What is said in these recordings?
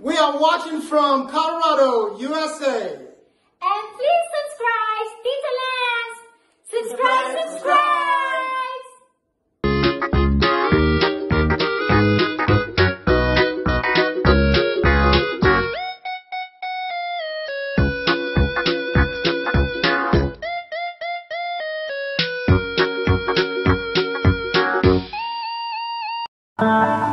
We are watching from Colorado, USA. And please subscribe, Tita Lems! Subscribe, subscribe! Uh,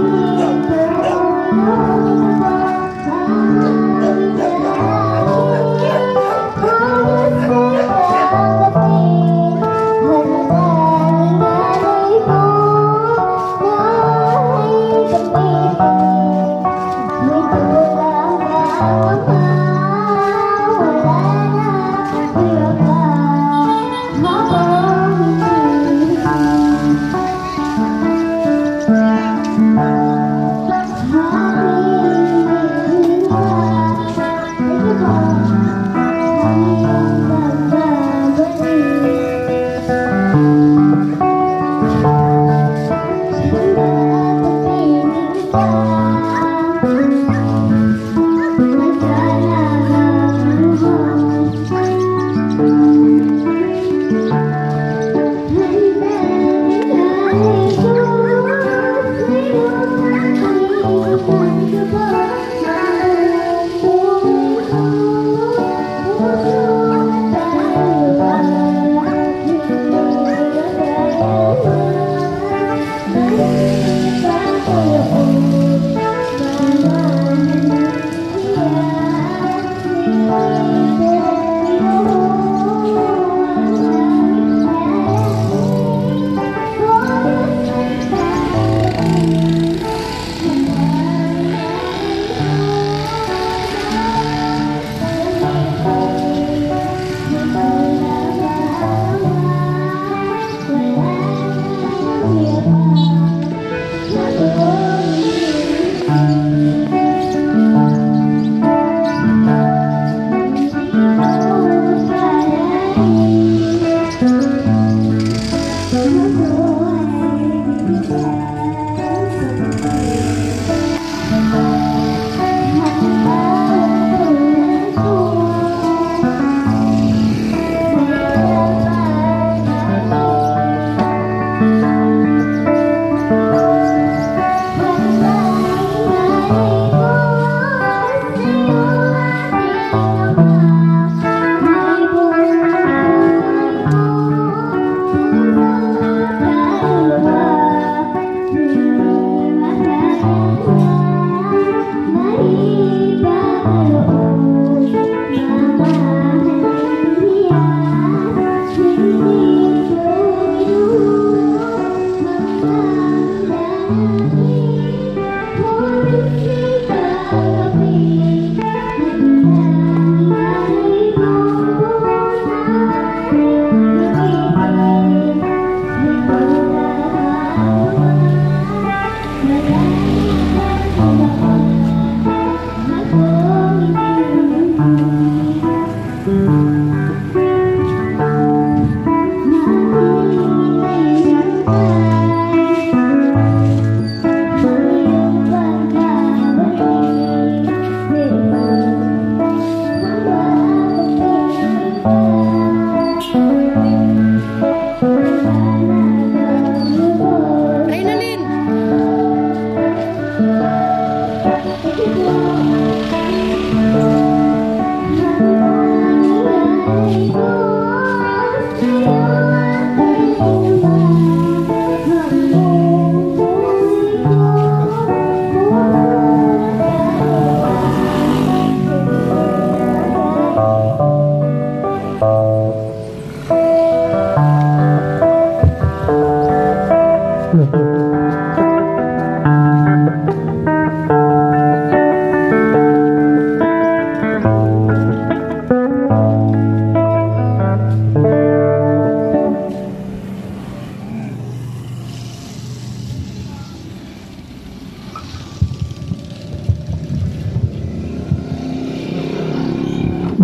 Oh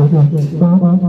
Oh,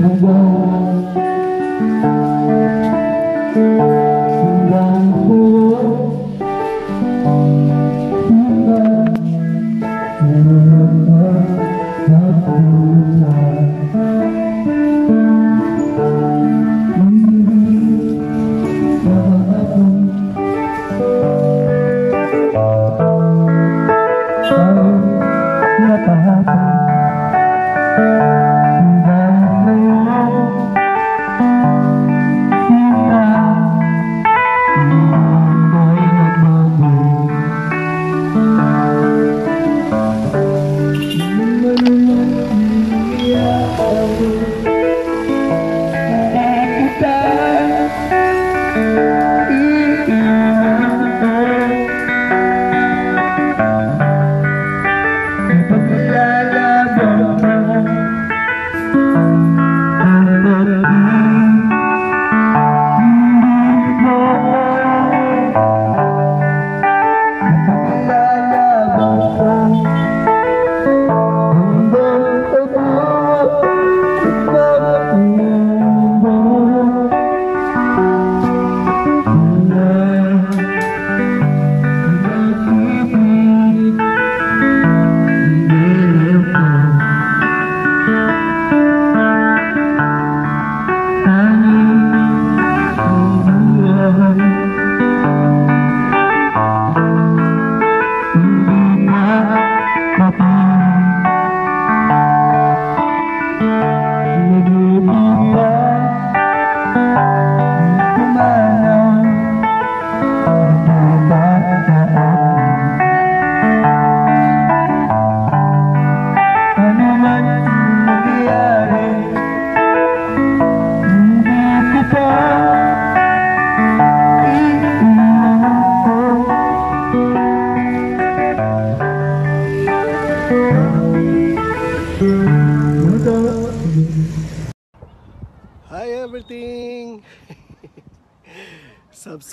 Nagawa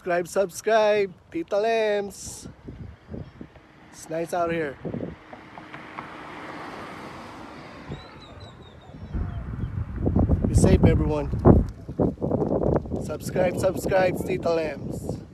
subscribe, subscribe! Tita Lems! It's nice out here. Be safe everyone. Subscribe, subscribe, Tita Lems.